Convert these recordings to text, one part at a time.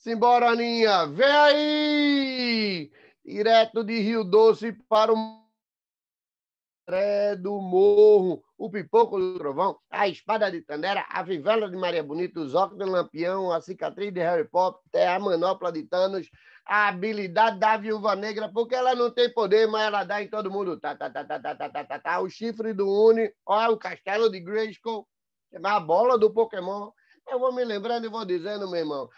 Simbora, Aninha! Vem aí! Direto de Rio Doce para o do Morro, o Pipoco do Trovão, a Espada de Tandera, a Vivela de Maria Bonita, os óculos do Lampião, a cicatriz de Harry Potter, a manopla de Thanos, a habilidade da Viúva Negra, porque ela não tem poder, mas ela dá em todo mundo. Tá, tá, tá, tá, tá, tá, tá, tá, tá. O chifre do Uni, ó, o castelo de Grayskull, a bola do Pokémon. Eu vou me lembrando e vou dizendo, meu irmão.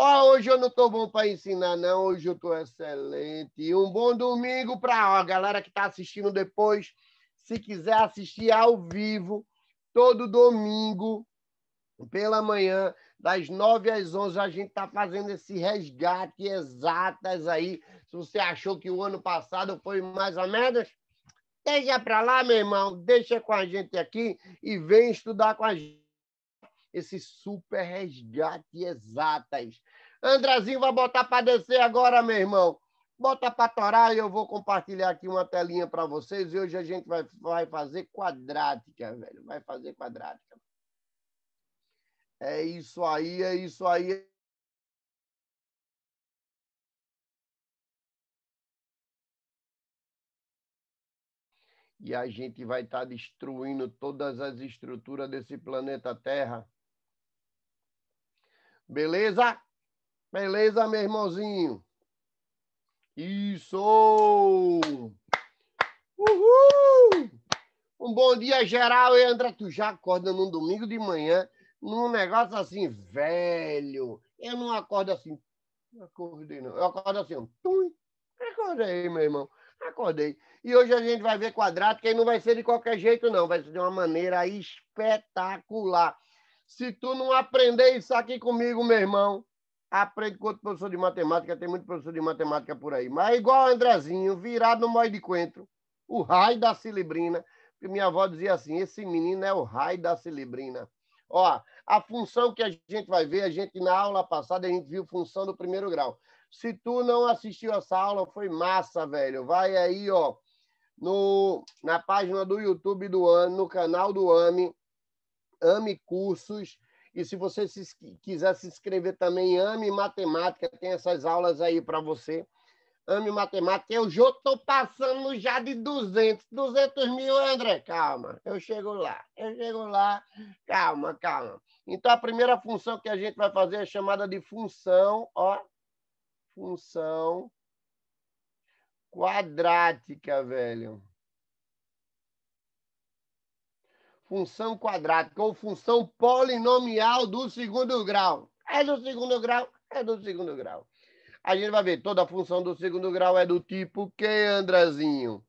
Ó, hoje eu não estou bom para ensinar, não. Hoje eu estou excelente. Um bom domingo para a galera que está assistindo depois. Se quiser assistir ao vivo, todo domingo, pela manhã, das 9 às 11, a gente está fazendo esse resgate exatas aí. Se você achou que o ano passado foi mais ou menos, deixa para lá, meu irmão. Deixa com a gente aqui e vem estudar com a gente esse super resgate exatas. Andrezinho vai botar para descer agora, meu irmão. Bota para torar e eu vou compartilhar aqui uma telinha para vocês. E hoje a gente vai, vai fazer quadrática, velho. Vai fazer quadrática. É isso aí, é isso aí. E a gente vai estar tá destruindo todas as estruturas desse planeta Terra Beleza? Beleza, meu irmãozinho? Isso! Uhul! Um bom dia geral, e André, tu já acorda num domingo de manhã, num negócio assim, velho. Eu não acordo assim. Não acordei, não. Eu acordo assim, tum. Acordei, meu irmão. Acordei. E hoje a gente vai ver quadrático, e não vai ser de qualquer jeito, não. Vai ser de uma maneira espetacular. Se tu não aprender isso aqui comigo, meu irmão, aprende com outro professor de matemática, tem muito professor de matemática por aí. Mas é igual o Andrezinho, virado no mói de coentro, o raio da cilibrina, minha avó dizia assim, esse menino é o raio da cilibrina. Ó, a função que a gente vai ver, a gente na aula passada, a gente viu função do primeiro grau. Se tu não assistiu essa aula, foi massa, velho. Vai aí, ó, no, na página do YouTube do AME, no canal do AME, Ame Cursos. E se você se, quiser se inscrever também, Ame Matemática, tem essas aulas aí para você. Ame Matemática. Eu já estou passando já de 200. 200 mil, André? Calma, eu chego lá. Eu chego lá. Calma, calma. Então, a primeira função que a gente vai fazer é chamada de função, ó, função quadrática, velho. Função quadrática ou função polinomial do segundo grau. É do segundo grau? É do segundo grau. A gente vai ver, toda função do segundo grau é do tipo que, Andrezinho?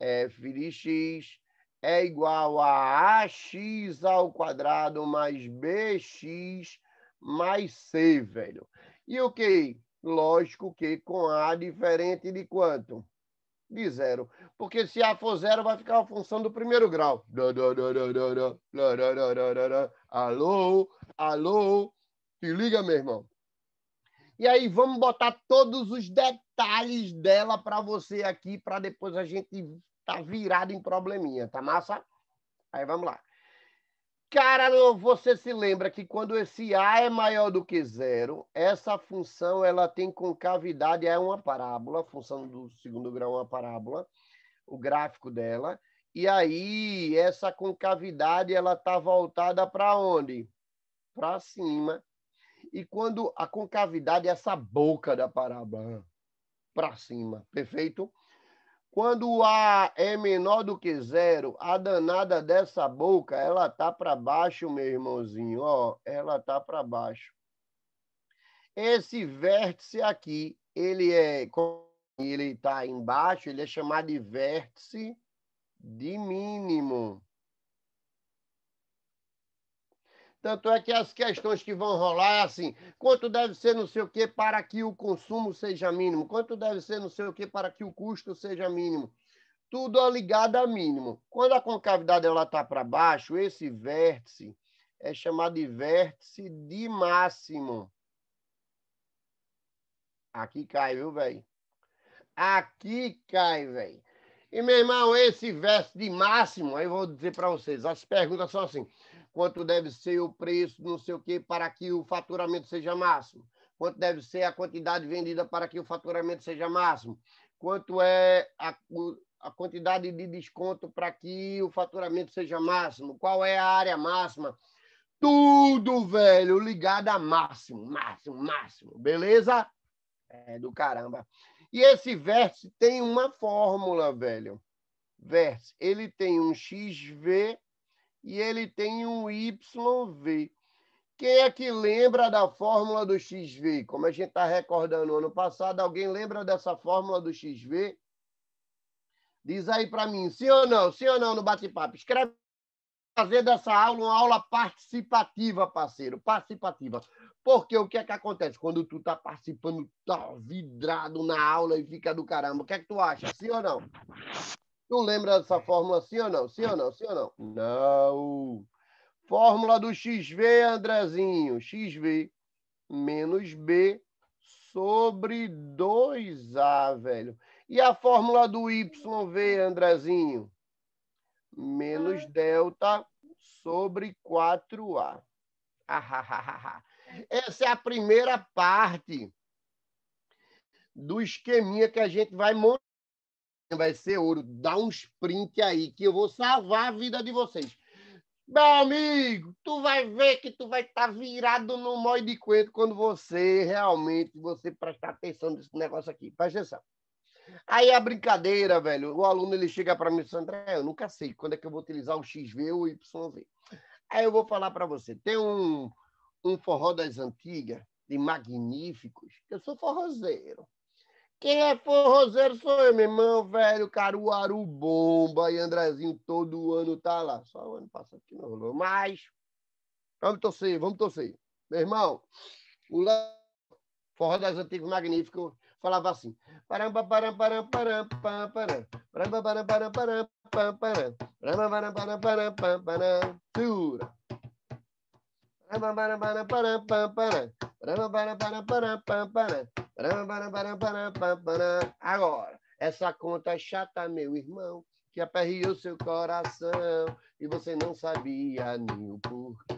f de x é igual a ax ao quadrado mais bx mais c, velho. E o que? Lógico que com a diferente de quanto? De zero. Porque se A for zero, vai ficar a função do primeiro grau. Alô, alô, se liga, meu irmão. E aí, vamos botar todos os detalhes dela para você aqui, para depois a gente tá virado em probleminha, tá massa? Aí, vamos lá. Cara, você se lembra que quando esse A é maior do que zero, essa função ela tem concavidade, é uma parábola, a função do segundo grau é uma parábola, o gráfico dela, e aí essa concavidade ela está voltada para onde? Para cima. E quando a concavidade é essa boca da parábola, para cima, perfeito? Quando A é menor do que zero, a danada dessa boca, ela tá para baixo, meu irmãozinho, ó, ela tá para baixo. Esse vértice aqui, ele é ele está embaixo, ele é chamado de vértice de mínimo. Tanto é que as questões que vão rolar é assim: quanto deve ser não sei o que para que o consumo seja mínimo? Quanto deve ser não sei o que para que o custo seja mínimo? Tudo ligado a mínimo. Quando a concavidade está para baixo, esse vértice é chamado de vértice de máximo. Aqui cai, viu, velho? Aqui cai, velho. E, meu irmão, esse vértice de máximo, aí eu vou dizer para vocês, as perguntas são assim quanto deve ser o preço, não sei o quê, para que o faturamento seja máximo. quanto deve ser a quantidade vendida para que o faturamento seja máximo, quanto é a, a quantidade de desconto para que o faturamento seja máximo, qual é a área máxima. Tudo, velho, ligado a máximo, máximo, máximo. Beleza? É do caramba. E esse vértice tem uma fórmula, velho. Vértice, ele tem um XV e ele tem um YV. Quem é que lembra da fórmula do XV? Como a gente está recordando no ano passado, alguém lembra dessa fórmula do XV? Diz aí para mim, sim ou não? Sim ou não no bate-papo? Escreve fazer dessa aula uma aula participativa, parceiro, participativa. Porque o que é que acontece quando tu tá participando, tá vidrado na aula e fica do caramba? O que é que tu acha? Sim ou não? Tu lembra dessa fórmula sim ou não? Sim ou não? Sim ou não? Não. Fórmula do XV, Andrezinho. XV menos B sobre 2A, velho. E a fórmula do YV, Andrezinho? Menos delta sobre 4A. Essa é a primeira parte do esqueminha que a gente vai montar. Vai ser ouro. Dá um sprint aí, que eu vou salvar a vida de vocês. Meu amigo, tu vai ver que tu vai estar tá virado no mói de coelho quando você realmente você prestar atenção nesse negócio aqui. Presta atenção. Aí a brincadeira, velho, o aluno ele chega para mim e diz, André, eu nunca sei quando é que eu vou utilizar o XV ou o YV. Aí eu vou falar para você, tem um, um forró das antigas, de magníficos, eu sou forrozeiro. Quem é forrozeiro sou eu, meu irmão, velho, Caruaru Bomba e Andrezinho todo ano tá lá. Só o ano passado que não rolou. Mas, vamos torcer, vamos torcer. Meu irmão, o forró das antigas magníficos falava assim. Param, param, param, param, param, param. Param, param, param, param, param, param. Param, param, param, param, param, param. Segura. Param, param, param, param, param, param. Param, param, param, param, param, param. Agora, essa conta chata, meu irmão, que aperreou seu coração e você não sabia nem o porquê.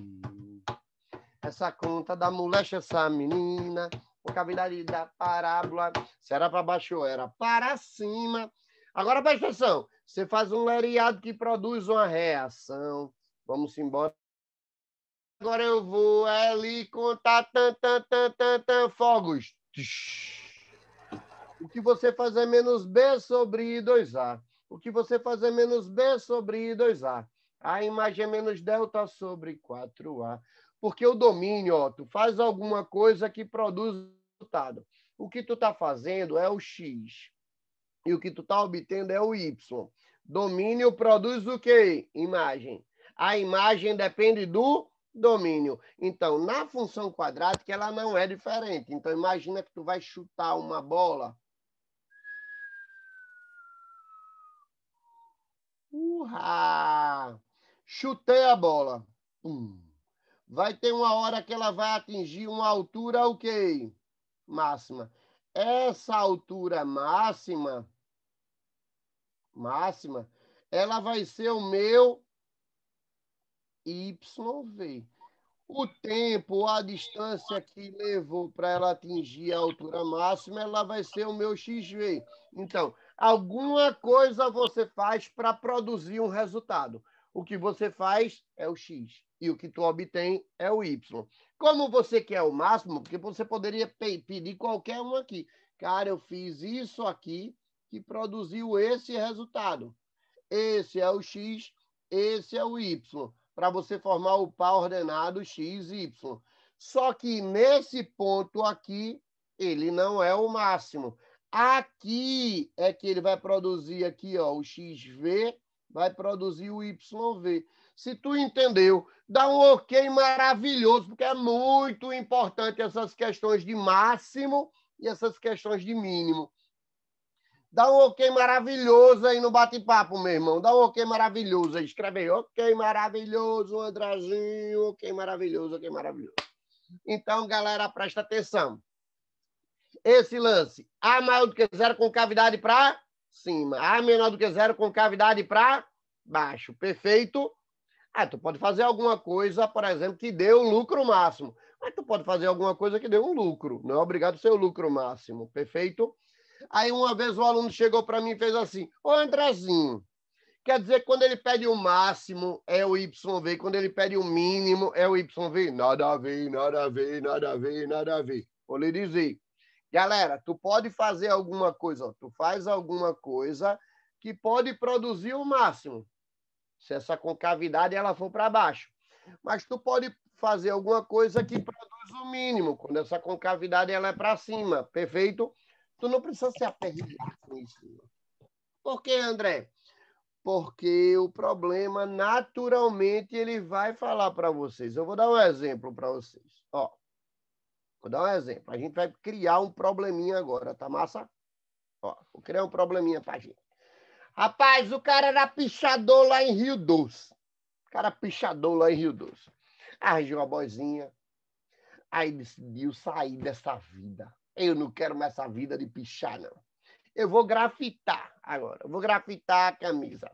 Essa conta da molecha, essa menina, cavidade da parábola. Se era para baixo ou era para cima. Agora presta atenção. Você faz um lereado que produz uma reação. Vamos embora. Agora eu vou ali contar tan, tan, tan, tan, tan, fogos. O que você faz é menos B sobre I2A. O que você faz é menos B sobre I2A. A imagem é menos delta sobre 4A. Porque o domínio, ó, tu faz alguma coisa que produz resultado. O que tu está fazendo é o X. E o que tu está obtendo é o Y. Domínio produz o quê? Imagem. A imagem depende do domínio. Então, na função quadrática, ela não é diferente. Então, imagina que tu vai chutar uma bola. Urra! Chutei a bola. Vai ter uma hora que ela vai atingir uma altura o quê? máxima. Essa altura máxima, máxima, ela vai ser o meu YV. O tempo, a distância que levou para ela atingir a altura máxima, ela vai ser o meu XV. Então, alguma coisa você faz para produzir um resultado. O que você faz é o X e o que tu obtém é o Y. Como você quer o máximo, porque você poderia pe pedir qualquer um aqui. Cara, eu fiz isso aqui que produziu esse resultado. Esse é o X, esse é o Y, para você formar o par ordenado X e Y. Só que nesse ponto aqui, ele não é o máximo. Aqui é que ele vai produzir aqui, ó, o XV vai produzir o YV. Se tu entendeu, dá um ok maravilhoso, porque é muito importante essas questões de máximo e essas questões de mínimo. Dá um ok maravilhoso aí no bate-papo, meu irmão. Dá um ok maravilhoso aí. Escreve aí, ok maravilhoso, Andrezinho, ok maravilhoso, ok maravilhoso. Então, galera, presta atenção. Esse lance, A maior do que zero com cavidade para cima. A menor do que zero com cavidade para baixo. Perfeito? Ah, tu pode fazer alguma coisa, por exemplo, que dê o lucro máximo. Mas tu pode fazer alguma coisa que dê um lucro. Não é obrigado a ser o lucro máximo. Perfeito? Aí uma vez o aluno chegou para mim e fez assim: Ô Andrezinho, quer dizer que quando ele pede o máximo é o YV, quando ele pede o mínimo é o YV? Nada a ver, nada a ver, nada a ver, nada a ver. Vou lhe dizer. Galera, tu pode fazer alguma coisa, ó, tu faz alguma coisa que pode produzir o máximo. Se essa concavidade ela for para baixo. Mas tu pode fazer alguma coisa que produz o mínimo, quando essa concavidade ela é para cima, perfeito? Tu não precisa se aperrear com isso. Por que, André? Porque o problema, naturalmente, ele vai falar para vocês. Eu vou dar um exemplo para vocês. Ó, vou dar um exemplo. A gente vai criar um probleminha agora, tá massa? Ó, vou criar um probleminha para gente. Rapaz, o cara era pichador lá em Rio Doce. O cara pichador lá em Rio Doce. Arranjou uma boizinha. Aí decidiu sair dessa vida. Eu não quero mais essa vida de pichar, não. Eu vou grafitar agora. Eu vou grafitar a camisa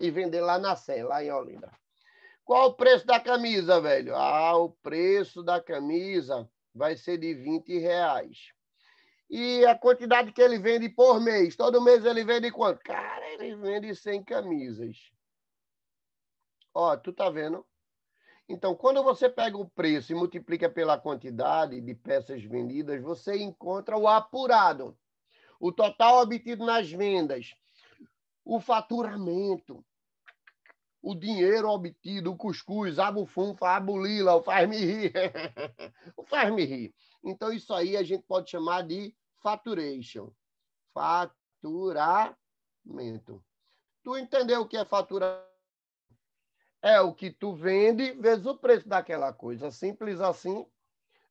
e vender lá na Sé, lá em Olinda. Qual o preço da camisa, velho? Ah, o preço da camisa vai ser de 20 reais. E a quantidade que ele vende por mês? Todo mês ele vende quanto? Cara, ele vende 100 camisas. Ó, tu tá vendo? Então, quando você pega o preço e multiplica pela quantidade de peças vendidas, você encontra o apurado, o total obtido nas vendas, o faturamento, o dinheiro obtido, o cuscuz, a bufunfa, a bulila, o faz-me rir. o faz-me rir. Então, isso aí a gente pode chamar de faturation. Faturamento. Tu entendeu o que é faturamento? É o que tu vende vezes o preço daquela coisa. Simples assim.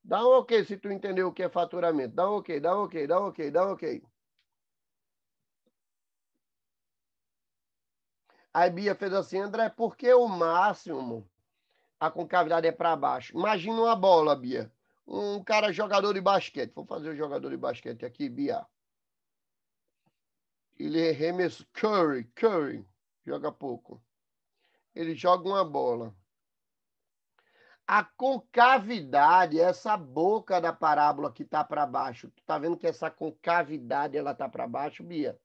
Dá um ok se tu entendeu o que é faturamento. Dá um ok, dá um ok, dá um ok, dá um ok. Aí Bia fez assim, André, por que o máximo a concavidade é para baixo? Imagina uma bola, Bia. Um cara jogador de basquete. Vou fazer o jogador de basquete aqui, Bia. Ele arremessa Curry, Curry. Joga pouco ele joga uma bola. A concavidade, essa boca da parábola que está para baixo, tu tá vendo que essa concavidade ela tá para baixo, Bia?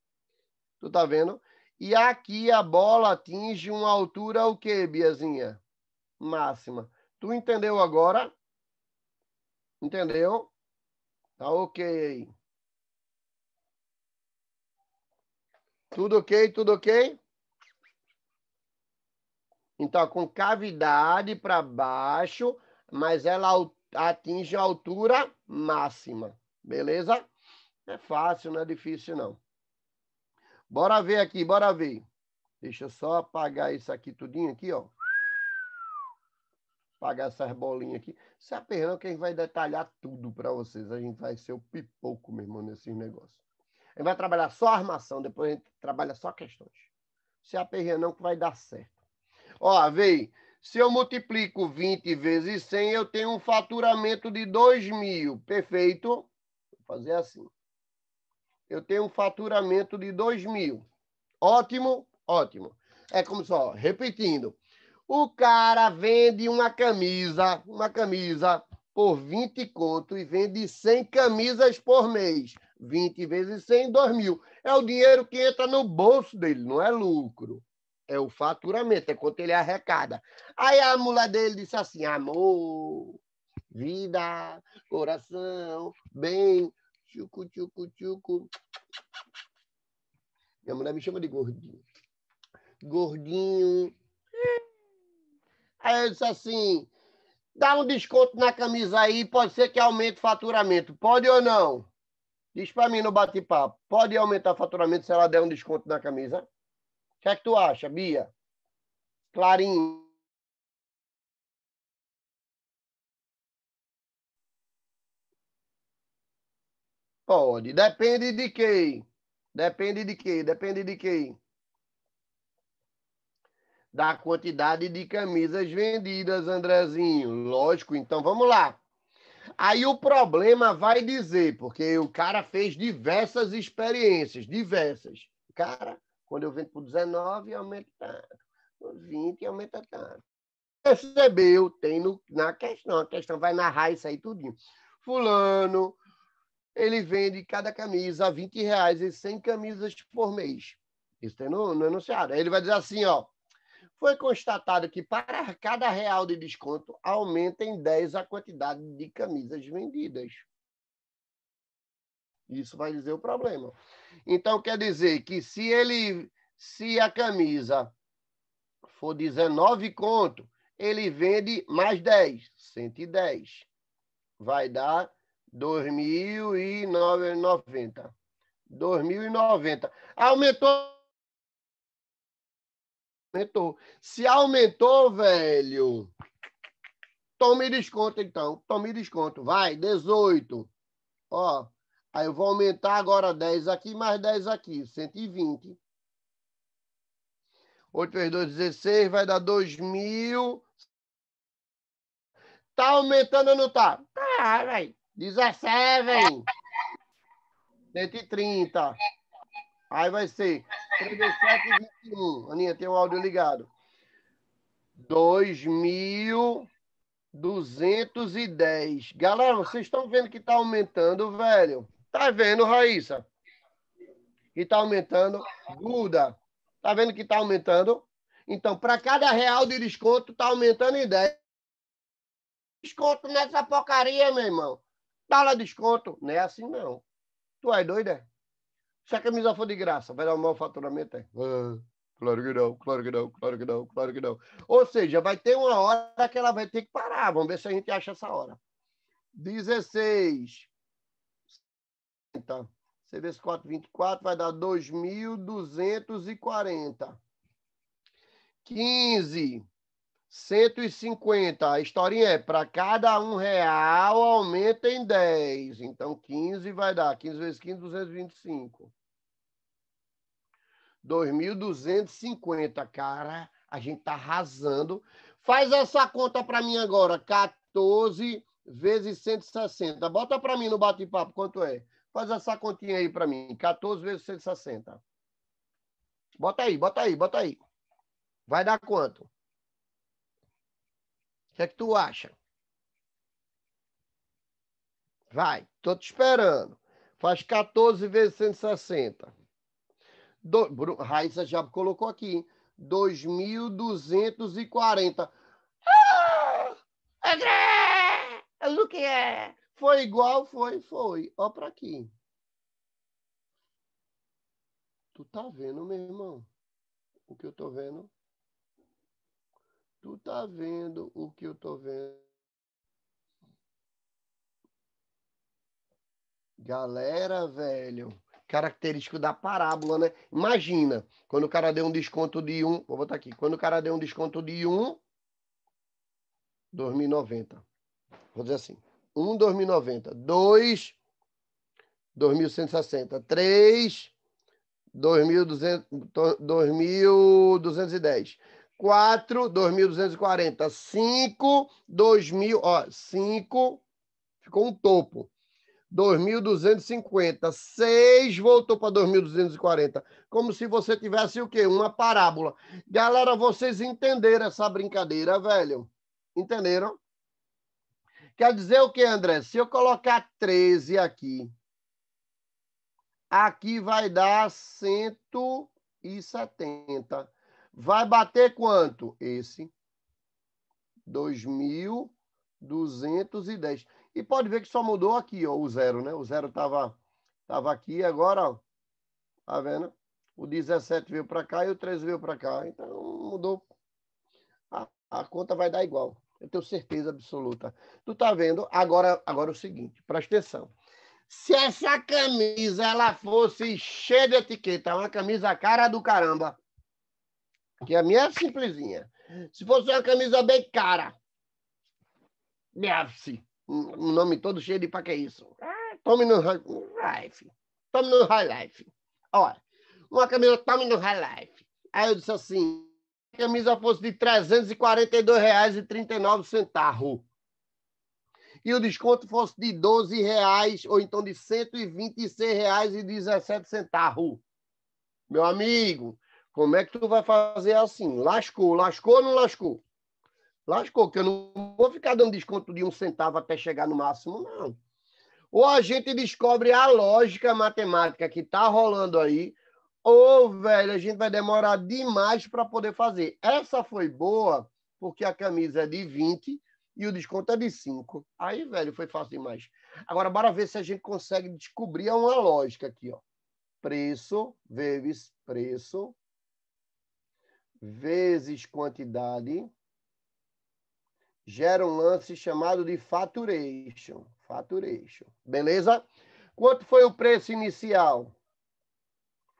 Tu tá vendo? E aqui a bola atinge uma altura o quê, Biazinha? Máxima. Tu entendeu agora? Entendeu? Tá ok. Tudo ok? Tudo ok? Então, com cavidade para baixo, mas ela atinge a altura máxima. Beleza? É fácil, não é difícil, não. Bora ver aqui, bora ver. Deixa eu só apagar isso aqui tudinho aqui, ó. Apagar essas bolinhas aqui. Se aperrando que a gente vai detalhar tudo para vocês. A gente vai ser o pipoco, meu irmão, nesses negócios. A gente vai trabalhar só armação, depois a gente trabalha só questões. Se aperrando não que vai dar certo. Ó, vem. Se eu multiplico 20 vezes 100, eu tenho um faturamento de 2 mil. Perfeito. Vou fazer assim. Eu tenho um faturamento de 2 mil. Ótimo, ótimo. É como só, repetindo. O cara vende uma camisa, uma camisa por 20 conto e vende 100 camisas por mês. 20 vezes 100, 2 mil. É o dinheiro que entra no bolso dele, não é lucro. É o faturamento, é quanto ele arrecada. Aí a mulher dele disse assim: amor, vida, coração, bem, tchucu, tchucu, tchucu. Minha mulher me chama de gordinho. Gordinho. Aí eu disse assim: dá um desconto na camisa aí, pode ser que aumente o faturamento. Pode ou não? Diz para mim no bate-papo: pode aumentar o faturamento se ela der um desconto na camisa? O que é que tu acha, Bia? Clarinho. Pode. Depende de quem? Depende de quem? Depende de quem? Da quantidade de camisas vendidas, Andrezinho. Lógico, então vamos lá. Aí o problema vai dizer, porque o cara fez diversas experiências, diversas. Cara, quando eu vendo por 19, aumenta tanto. Por 20, aumenta tanto. Recebeu, tem no, na questão, a questão vai narrar isso aí tudinho. Fulano, ele vende cada camisa a 20 reais e 100 camisas por mês. Isso tem no, no enunciado. Aí ele vai dizer assim, ó, foi constatado que para cada real de desconto aumenta em 10 a quantidade de camisas vendidas. Isso vai dizer o problema. Então quer dizer que se ele se a camisa for 19 conto, ele vende mais 10, 110. Vai dar 2.090. 2.090. Aumentou Aumentou. Se aumentou, velho, tome desconto então. Tome desconto. Vai, 18. Ó, aí eu vou aumentar agora 10 aqui, mais 10 aqui, 120. 8 vezes 2, 16, vai dar 2 mil. Tá aumentando ou não tá? Tá, velho. 17. 130. Aí vai ser 37 e 21. Aninha, tem o áudio ligado. 2.210. Galera, vocês estão vendo que está aumentando, velho? Tá vendo, Raíssa? Que está aumentando. Guda, tá vendo que está aumentando? Então, para cada real de desconto, está aumentando em 10. Desconto nessa porcaria, meu irmão. Dá lá desconto. Não é assim, não. Tu é doido? Se a camisa for de graça, vai dar um mau faturamento? É? Ah, claro que não, claro que não, claro que não, claro que não. Ou seja, vai ter uma hora que ela vai ter que parar. Vamos ver se a gente acha essa hora. 16. Então, você vê 424 vai dar 2.240. 15. 150. A historinha é para cada um real aumenta em 10. Então, 15 vai dar 15 vezes 15, 225. 2.250, cara. A gente tá arrasando. Faz essa conta para mim agora. 14 vezes 160. Bota para mim no bate-papo quanto é. Faz essa continha aí para mim. 14 vezes 160. Bota aí, bota aí, bota aí. Vai dar quanto? O que é que tu acha? Vai, tô te esperando. Faz 14 vezes 160. Do, Raíssa já colocou aqui. 2.240. Ah, André! O que é? Foi igual? Foi, foi. Ó para aqui. Tu tá vendo, meu irmão? O que eu tô vendo? Tu tá vendo o que eu tô vendo? Galera, velho característico da parábola, né? Imagina, quando o cara deu um desconto de um, vou botar aqui, quando o cara deu um desconto de um, 2.090. Vou dizer assim, um, 2.090. Dois, 2.160. Três, 2.210. Quatro, 2.240. Cinco, 2.000, ó, cinco, ficou um topo. 2.250. 6 voltou para 2.240. Como se você tivesse o quê? Uma parábola. Galera, vocês entenderam essa brincadeira, velho? Entenderam? Quer dizer o quê, André? Se eu colocar 13 aqui, aqui vai dar 170. Vai bater quanto? Esse. 2.210. E pode ver que só mudou aqui, ó, o zero, né? O zero estava tava aqui, agora, ó, tá vendo? O 17 veio para cá e o 13 veio para cá. Então, mudou. A, a conta vai dar igual. Eu tenho certeza absoluta. Tu tá vendo? Agora, agora é o seguinte, presta atenção. Se essa camisa ela fosse cheia de etiqueta, uma camisa cara do caramba, que a minha é simplesinha. Se fosse uma camisa bem cara, Mercy, um nome todo cheio de para que é isso? Ah, tome no High Life. Tome no High Life. Olha, uma camisa tome no High Life. Aí eu disse assim, camisa fosse de R$ 342,39 e o desconto fosse de R$ 12,00 ou então de R$ 126,17. Meu amigo, como é que tu vai fazer assim? Lascou, lascou ou não lascou? Lascou, que eu não vou ficar dando desconto de um centavo até chegar no máximo, não. Ou a gente descobre a lógica matemática que está rolando aí, ou, velho, a gente vai demorar demais para poder fazer. Essa foi boa, porque a camisa é de 20 e o desconto é de 5. Aí, velho, foi fácil demais. Agora, bora ver se a gente consegue descobrir uma lógica aqui, ó. Preço vezes preço vezes quantidade gera um lance chamado de faturation. Faturation. Beleza? Quanto foi o preço inicial?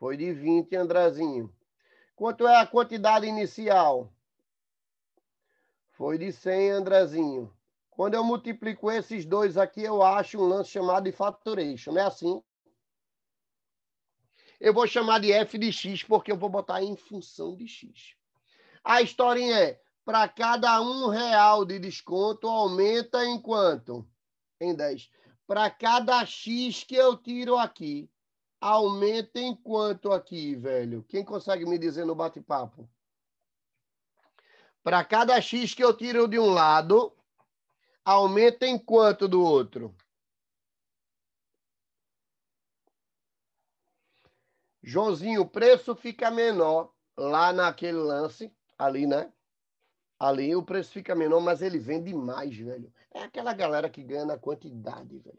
Foi de 20, Andrezinho. Quanto é a quantidade inicial? Foi de 100, Andrezinho. Quando eu multiplico esses dois aqui, eu acho um lance chamado de faturation. Não é assim? Eu vou chamar de f de x, porque eu vou botar em função de x. A historinha é, para cada um real de desconto, aumenta em quanto? Em 10. Para cada X que eu tiro aqui, aumenta em quanto aqui, velho? Quem consegue me dizer no bate-papo? Para cada X que eu tiro de um lado, aumenta em quanto do outro? Joãozinho, o preço fica menor lá naquele lance, ali, né? Ali o preço fica menor, mas ele vende mais, velho. É aquela galera que ganha na quantidade, velho.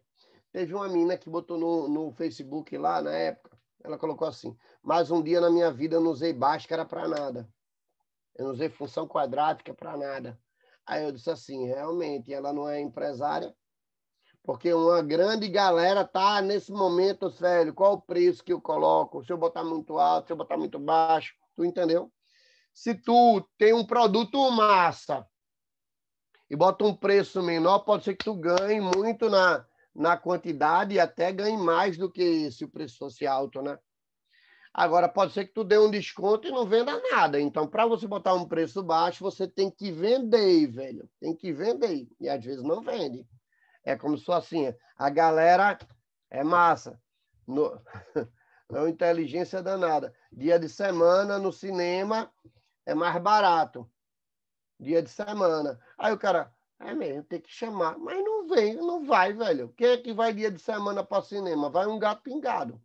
Teve uma mina que botou no, no Facebook lá na época. Ela colocou assim: mais um dia na minha vida eu não usei Bhaskara para nada. Eu não usei função quadrática para nada. Aí eu disse assim: realmente, ela não é empresária, porque uma grande galera tá nesse momento, velho. Qual o preço que eu coloco? Se eu botar muito alto, se eu botar muito baixo, tu entendeu? Se tu tem um produto massa e bota um preço menor, pode ser que tu ganhe muito na, na quantidade e até ganhe mais do que se o preço fosse alto, né? Agora, pode ser que tu dê um desconto e não venda nada. Então, para você botar um preço baixo, você tem que vender, velho. Tem que vender. E às vezes não vende. É como se assim, a galera é massa. No... É uma inteligência danada. Dia de semana, no cinema, é mais barato. Dia de semana. Aí o cara, é mesmo, tem que chamar. Mas não vem, não vai, velho. Quem é que vai dia de semana para cinema? Vai um gato pingado.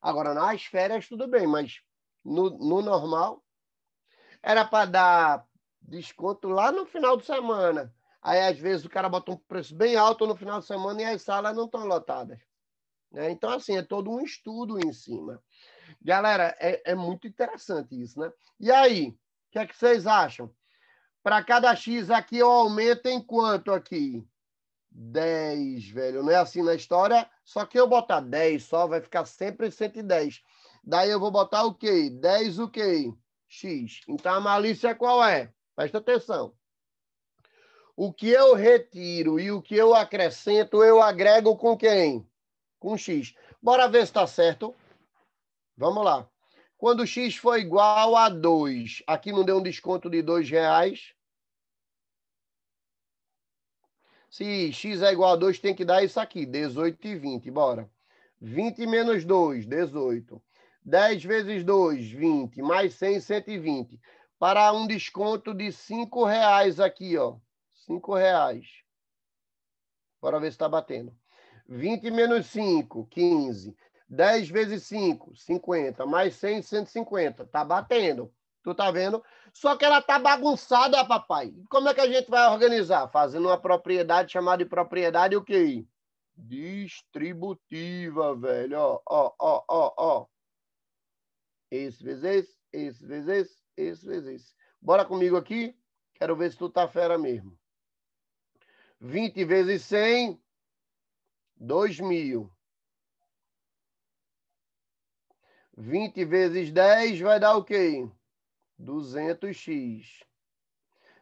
Agora, nas férias, tudo bem, mas no, no normal, era para dar desconto lá no final de semana. Aí, às vezes, o cara bota um preço bem alto no final de semana e as salas não estão lotadas. Né? Então, assim, é todo um estudo em cima. Galera, é, é muito interessante isso, né? E aí, o que é que vocês acham? Para cada X aqui, eu aumento em quanto aqui? 10, velho. Não é assim na história? Só que eu botar 10 só, vai ficar sempre 110. Daí eu vou botar o quê? 10 o quê? X. Então a malícia qual é? Presta atenção. O que eu retiro e o que eu acrescento, eu agrego com quem? Com X. Bora ver se está certo. Vamos lá. Quando x for igual a 2, aqui não deu um desconto de R$ reais. Se x é igual a 2, tem que dar isso aqui, 18 e 20. Bora. 20 menos 2, 18. 10 vezes 2, 20. Mais 100, 120. Para um desconto de 5 reais aqui, ó. 5 reais. Bora ver se está batendo. 20 menos 5, 15. 10 vezes 5, 50. Mais 100, 150. Tá batendo. Tu tá vendo? Só que ela tá bagunçada, papai. Como é que a gente vai organizar? Fazendo uma propriedade chamada de propriedade o quê? Distributiva, velho. Ó, ó, ó, ó, ó. Esse vezes esse, esse vezes esse, esse vezes. Bora comigo aqui? Quero ver se tu tá fera mesmo. 20 vezes 100, 2 mil. 20 vezes 10 vai dar o quê? 200x.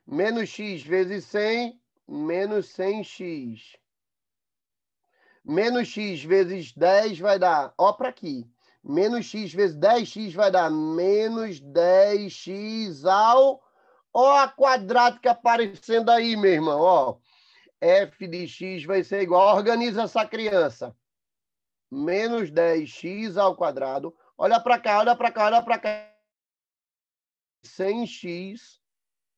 Menos x vezes 100, menos 100x. Menos x vezes 10 vai dar, ó para aqui. Menos x vezes 10x vai dar menos 10x ao... Ó a quadrática aparecendo aí, meu irmão, ó. f de x vai ser igual, organiza essa criança. Menos 10x ao quadrado Olha para cá, olha para cá, olha para cá. 100x,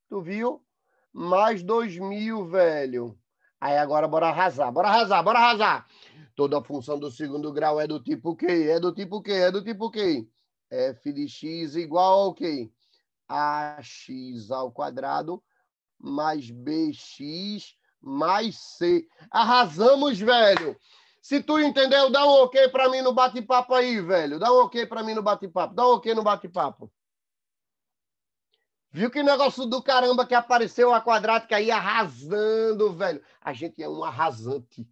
tu viu? mais 2.000, velho. Aí agora bora arrasar, bora arrasar, bora arrasar. Toda função do segundo grau é do tipo quê? É do tipo quê? É do tipo quê? f de x igual ao quê? ax ao quadrado mais bx mais c. Arrasamos, velho. Se tu entendeu, dá um ok para mim no bate-papo aí, velho. Dá um ok para mim no bate-papo. Dá um ok no bate-papo. Viu que negócio do caramba que apareceu a quadrática aí arrasando, velho. A gente é um arrasante.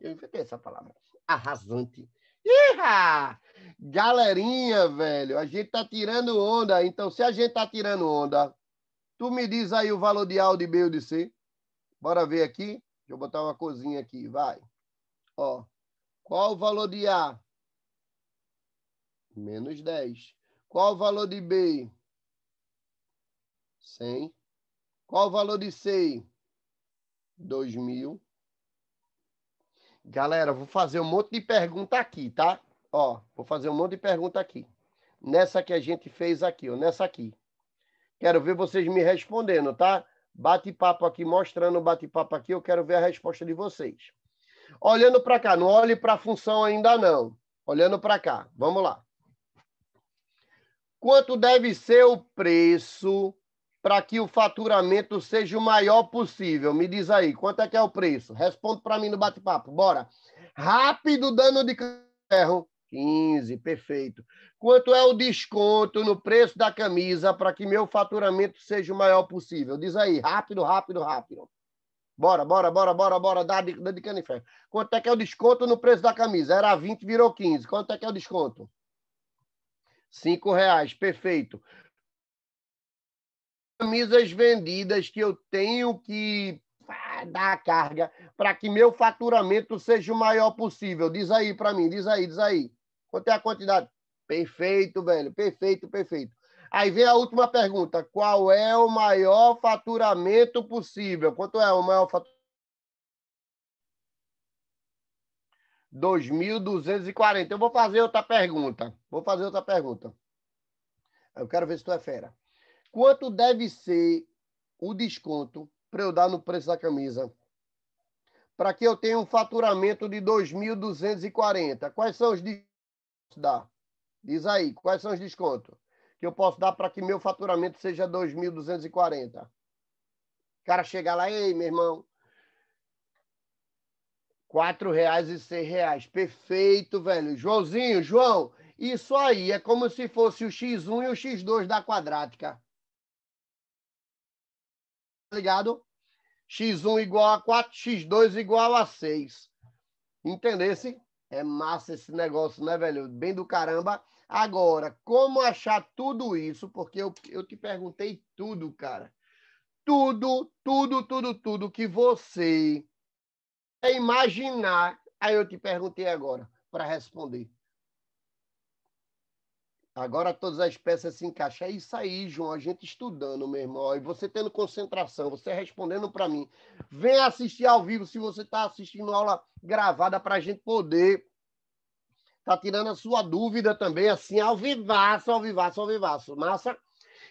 Eu inventei essa palavra. Arrasante. Iha! Galerinha, velho, a gente tá tirando onda. Então, se a gente tá tirando onda, tu me diz aí o valor de A, de B ou de C. Bora ver aqui. Deixa eu botar uma cozinha aqui, vai. Ó, qual o valor de A? Menos 10. Qual o valor de B? 100. Qual o valor de C? 2.000. Galera, vou fazer um monte de pergunta aqui, tá? Ó, vou fazer um monte de pergunta aqui. Nessa que a gente fez aqui, ó, nessa aqui. Quero ver vocês me respondendo, tá? Bate-papo aqui, mostrando o bate-papo aqui, eu quero ver a resposta de vocês. Olhando para cá, não olhe para a função ainda não. Olhando para cá, vamos lá. Quanto deve ser o preço para que o faturamento seja o maior possível? Me diz aí, quanto é que é o preço? Responde para mim no bate-papo, bora. Rápido dano de ferro, 15, perfeito. Quanto é o desconto no preço da camisa para que meu faturamento seja o maior possível? Diz aí, rápido, rápido, rápido. Bora, bora, bora, bora, bora, dá de, de canifé. Quanto é que é o desconto no preço da camisa? Era 20, virou 15. Quanto é que é o desconto? 5 reais, perfeito. Camisas vendidas que eu tenho que dar a carga para que meu faturamento seja o maior possível. Diz aí para mim, diz aí, diz aí. Quanto é a quantidade? Perfeito, velho, perfeito, perfeito. Aí vem a última pergunta: qual é o maior faturamento possível? Quanto é o maior faturamento? 2.240. Eu vou fazer outra pergunta. Vou fazer outra pergunta. Eu quero ver se tu é fera. Quanto deve ser o desconto para eu dar no preço da camisa? Para que eu tenha um faturamento de 2.240. Quais são os descontos? Dá. Diz aí, quais são os descontos? que eu posso dar para que meu faturamento seja 2.240. O cara chega lá, ei, meu irmão, quatro reais e seis reais. Perfeito, velho. Joãozinho, João, isso aí é como se fosse o X1 e o X2 da quadrática. Ligado? X1 igual a 4, X2 igual a 6. Entendesse? É massa esse negócio, né, velho? Bem do caramba. Agora, como achar tudo isso? Porque eu, eu te perguntei tudo, cara. Tudo, tudo, tudo, tudo que você imaginar. Aí eu te perguntei agora para responder. Agora todas as peças se encaixam. É isso aí, João. A gente estudando, meu irmão. E você tendo concentração, você respondendo para mim. Vem assistir ao vivo se você está assistindo aula gravada para a gente poder Tá tirando a sua dúvida também, assim, ao vivaço, ao vivaço, ao vivaço. Massa?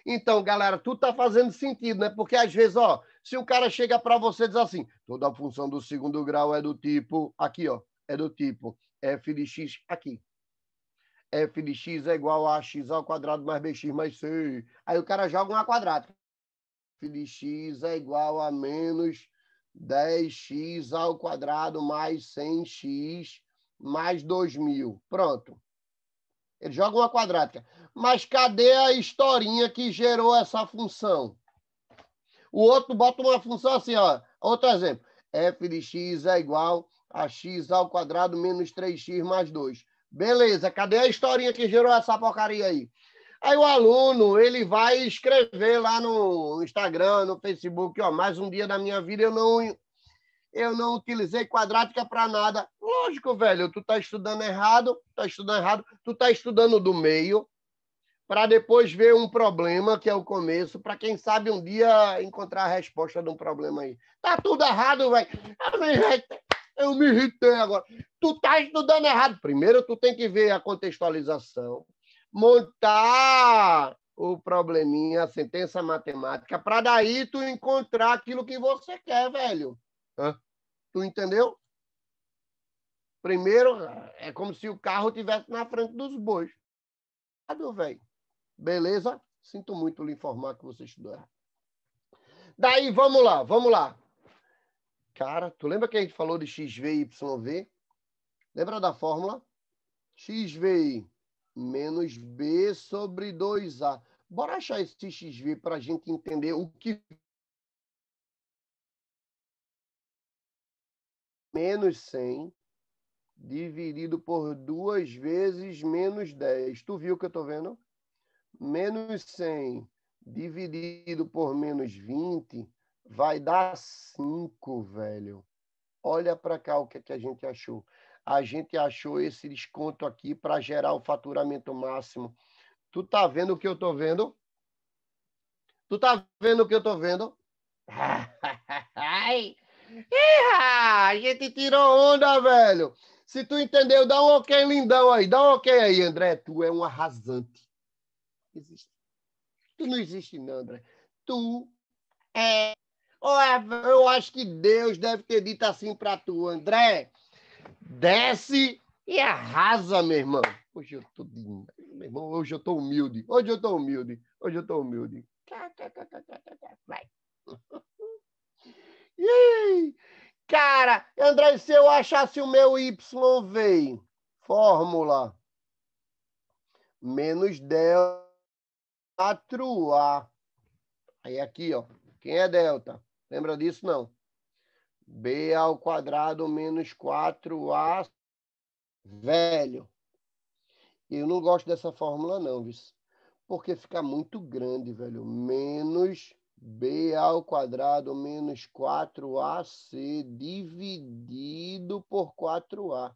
Então, galera, tudo tá fazendo sentido, né? Porque às vezes, ó, se o cara chega para você e diz assim, toda a função do segundo grau é do tipo, aqui, ó, é do tipo f de x aqui. F de x é igual a x ao quadrado mais bx mais c. Aí o cara joga uma quadrada. f de x é igual a menos 10x ao quadrado mais 100x mais 2 mil. Pronto. Ele joga uma quadrática. Mas cadê a historinha que gerou essa função? O outro bota uma função assim, ó. Outro exemplo. f de x é igual a x ao quadrado menos 3x mais 2. Beleza, cadê a historinha que gerou essa porcaria aí? Aí o aluno, ele vai escrever lá no Instagram, no Facebook, ó, mais um dia da minha vida eu não eu não utilizei quadrática para nada. Lógico, velho, tu tá estudando errado, tá estudando errado, tu tá estudando do meio para depois ver um problema que é o começo, para quem sabe um dia encontrar a resposta de um problema aí. Tá tudo errado, velho. Eu me irritei agora. Tu tá estudando errado. Primeiro tu tem que ver a contextualização, montar o probleminha, a sentença matemática, para daí tu encontrar aquilo que você quer, velho. Hã? Tu entendeu? Primeiro, é como se o carro tivesse na frente dos bois. velho. Beleza? Sinto muito lhe informar que você estudou errado. Daí, vamos lá, vamos lá. Cara, tu lembra que a gente falou de XV e YV? Lembra da fórmula? XVI menos B sobre 2A. Bora achar esse XV para a gente entender o que. Menos 100 dividido por duas vezes menos 10. Tu viu o que eu estou vendo? Menos 100 dividido por menos 20 vai dar 5, velho. Olha para cá o que, é que a gente achou a gente achou esse desconto aqui para gerar o faturamento máximo. Tu tá vendo o que eu tô vendo? Tu tá vendo o que eu tô vendo? Ai! a gente tirou onda, velho. Se tu entendeu, dá um ok lindão aí. Dá um ok aí, André. Tu é um arrasante. Existe. Tu não existe, não, André. Tu é. Eu acho que Deus deve ter dito assim para tu, André desce e arrasa, meu irmão. Hoje eu tô, meu irmão, hoje eu tô humilde. Hoje eu tô humilde. Hoje eu tô humilde. Vai. Cara, André, se eu achasse o meu Y veio, fórmula menos delta 4A. Aí aqui, ó. Quem é delta? Lembra disso, não? B ao quadrado menos 4A velho. Eu não gosto dessa fórmula, não, viu? Porque fica muito grande, velho. Menos B ao quadrado menos 4AC dividido por 4A.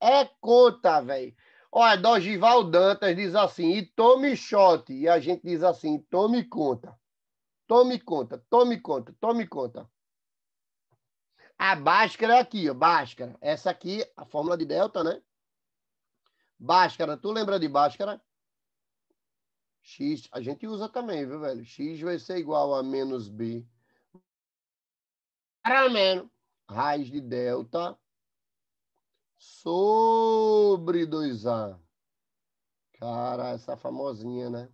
É conta, velho. Olha, Dogival Dantas diz assim, e tome shot. E a gente diz assim, tome conta. Tome conta, tome conta, tome conta. A Bhaskara é aqui, ó, Bhaskara. Essa aqui, a fórmula de delta, né? Bhaskara, tu lembra de Bhaskara? X, a gente usa também, viu, velho? X vai ser igual a menos B. Para menos. Raiz de delta sobre 2A. Cara, essa famosinha, né?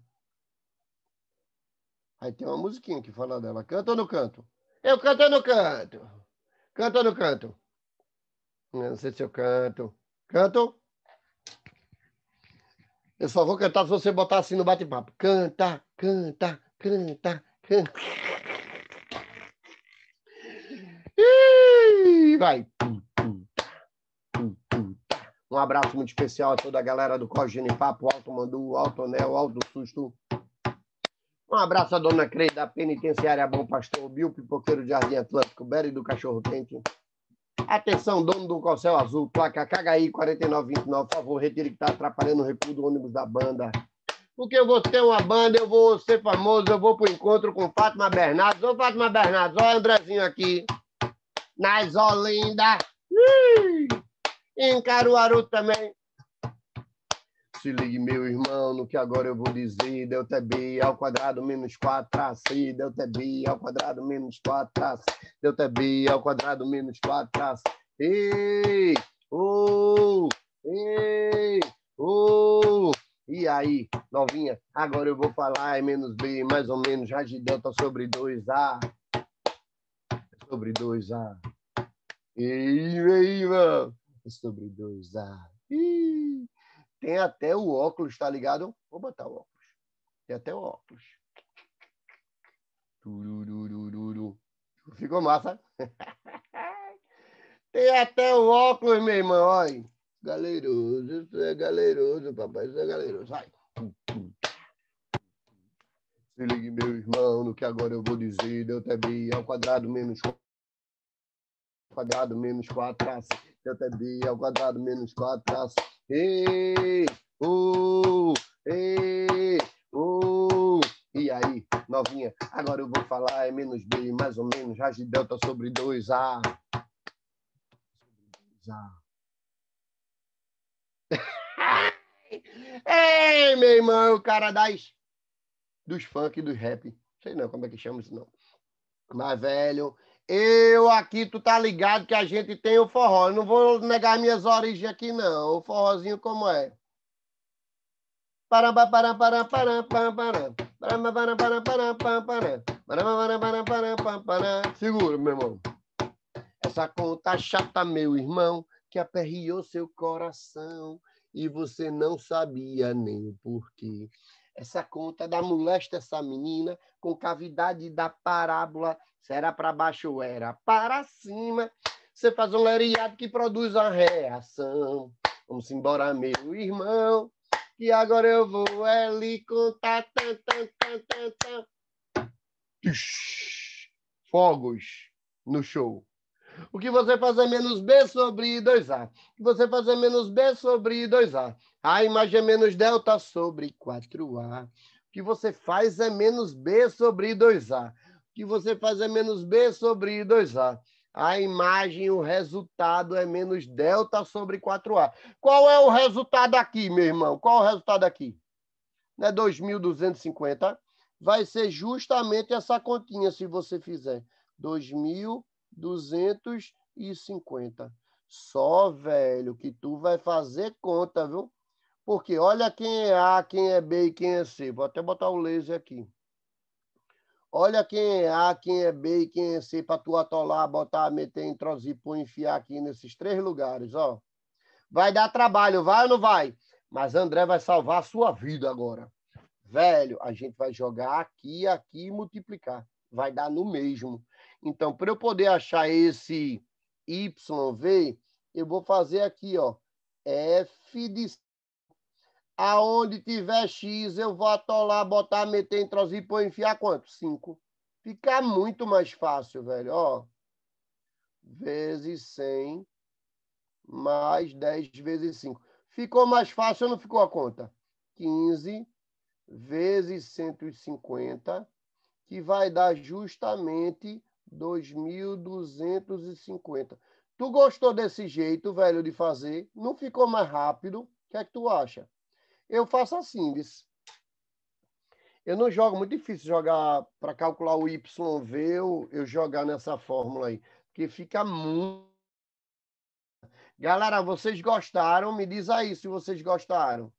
Aí tem uma musiquinha que fala dela. Canta ou não canto? Eu canto ou não canto? Canta ou não canto? Não sei se eu canto. Canto? Eu só vou cantar se você botar assim no bate-papo. Canta, canta, canta, canta. vai. Um abraço muito especial a toda a galera do Cogene Papo, Alto Mandu, Alto Anel, Alto Susto. Um abraço à dona Crei da Penitenciária Bom Pastor, Bill Pipoqueiro de Jardim Atlântico, Berry do Cachorro Quente. Atenção, dono do Corcel Azul, placa KHI 4929, por favor, retire que está atrapalhando o recuo do ônibus da banda. Porque eu vou ter uma banda, eu vou ser famoso, eu vou para o encontro com Fátima Bernardes. Ô, Fátima Bernardes, olha o Andrezinho aqui. Nas Olinda. Em Caruaru também. Se ligue, meu irmão, no que agora eu vou dizer. Delta B ao quadrado menos 4AC. Delta B ao quadrado menos 4AC. Delta B ao quadrado menos 4AC. Ei! Oh! Ei! Oh! E aí, novinha? Agora eu vou falar é menos B, mais ou menos, raiz de delta sobre 2A. Sobre 2A. Ei, ei, irmão! Sobre 2A. Ih! Tem até o óculos, tá ligado? Vou botar o óculos. Tem até o óculos. Ficou massa? Tem até o óculos, meu irmão. Olha. Galeroso, isso é galeroso, papai, isso é galeroso. Vai. Se ligue, meu irmão, no que agora eu vou dizer. Delta B ao quadrado menos quadrado menos 4 traço. Delta B ao quadrado menos 4 traço. Ei, uh, ei, uh. E aí, novinha, agora eu vou falar é menos B, mais ou menos, raiz de delta sobre 2A. Ei, meu irmão, o cara das dos funk, dos rap. Sei não como é que chama isso, não. Mas, velho, eu aqui, tu tá ligado que a gente tem o forró. Eu não vou negar minhas origens aqui, não. O forrozinho como é. Segura, meu irmão. Essa conta chata, meu irmão, que aperriou seu coração e você não sabia nem o porquê. Essa conta da molesta essa menina com cavidade da parábola, se era para baixo ou era para cima. Você faz um leriado que produz a reação. Vamos embora, meu irmão, que agora eu vou é lhe contar. Tan, tan, tan, tan, tan. Fogos no show. O que você fazer menos B sobre 2A. O que você fazer menos B sobre 2A. A imagem é menos delta sobre 4A. O que você faz é menos B sobre 2A. O que você faz é menos B sobre 2A. A imagem, o resultado é menos delta sobre 4A. Qual é o resultado aqui, meu irmão? Qual é o resultado aqui? Não é 2.250? Vai ser justamente essa continha, se você fizer. 2.250. 250. Só, velho, que tu vai fazer conta, viu? Porque olha quem é A, quem é B e quem é C. Vou até botar o laser aqui. Olha quem é A, quem é B e quem é C para tu atolar, botar, meter em trosipo, enfiar aqui nesses três lugares, ó. Vai dar trabalho, vai ou não vai? Mas André vai salvar a sua vida agora. Velho, a gente vai jogar aqui, aqui e multiplicar. Vai dar no mesmo. Então, para eu poder achar esse YV, eu vou fazer aqui, ó, F de aonde tiver X, eu vou atolar, botar, meter em troço e pôr, enfiar quanto? 5. Fica muito mais fácil, velho, ó. Vezes 100 mais 10 vezes 5. Ficou mais fácil ou não ficou a conta? 15 vezes 150, que vai dar justamente 2.250. Tu gostou desse jeito, velho, de fazer? Não ficou mais rápido? O que é que tu acha? Eu faço assim, diz. Eu não jogo, muito difícil jogar para calcular o YV, eu, eu jogar nessa fórmula aí, porque fica muito. Galera, vocês gostaram? Me diz aí se vocês gostaram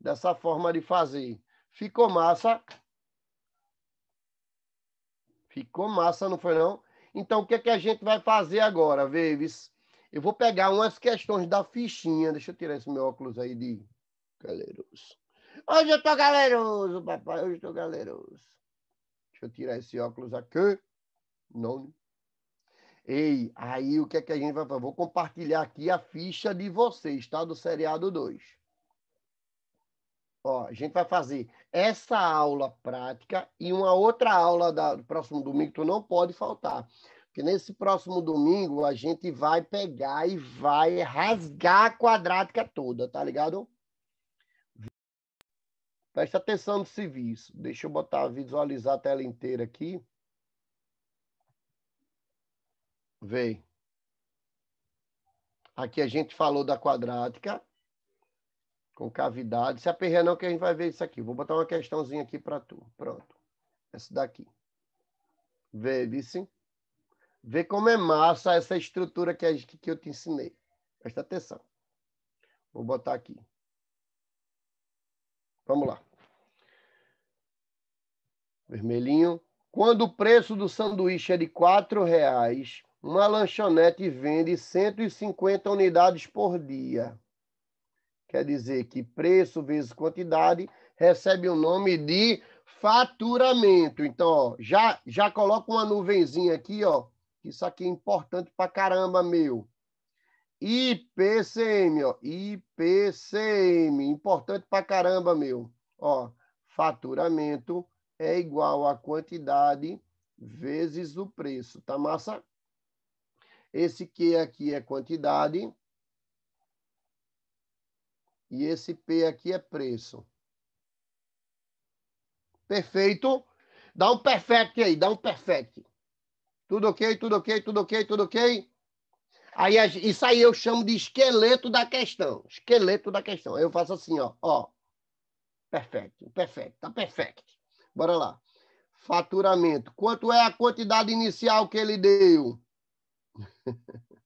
dessa forma de fazer. Ficou massa? Ficou massa, não foi não? Então, o que, é que a gente vai fazer agora, Veves? Eu vou pegar umas questões da fichinha. Deixa eu tirar esse meu óculos aí de galeroso. Hoje eu tô galeroso, papai. Hoje eu tô galeroso. Deixa eu tirar esse óculos aqui. Não. Ei, aí o que é que a gente vai fazer? Vou compartilhar aqui a ficha de vocês, tá? Do seriado 2. Ó, a gente vai fazer essa aula prática e uma outra aula do próximo domingo, tu não pode faltar. Porque nesse próximo domingo a gente vai pegar e vai rasgar a quadrática toda, tá ligado? Preste atenção no serviço. Deixa eu botar, visualizar a tela inteira aqui. Vê. Aqui a gente falou da quadrática com cavidade. Se aperreia não que a gente vai ver isso aqui. Vou botar uma questãozinha aqui para tu. Pronto. Essa daqui. Vê, vice? Vê como é massa essa estrutura que, que eu te ensinei. Presta atenção. Vou botar aqui. Vamos lá. Vermelhinho. Quando o preço do sanduíche é de R$ reais, uma lanchonete vende 150 unidades por dia. Quer dizer que preço vezes quantidade recebe o nome de faturamento. Então, ó, já, já coloca uma nuvenzinha aqui, ó. Isso aqui é importante pra caramba, meu. IPCM, ó. IPCM, importante pra caramba, meu. Ó, faturamento é igual a quantidade vezes o preço, tá massa? Esse Q aqui é quantidade e esse P aqui é preço. Perfeito? Dá um perfect aí, dá um perfect. Tudo ok, tudo ok, tudo ok, tudo ok? Aí, isso aí eu chamo de esqueleto da questão. Esqueleto da questão. Eu faço assim, ó. ó. Perfeito, perfeito, tá perfeito. Bora lá. Faturamento. Quanto é a quantidade inicial que ele deu?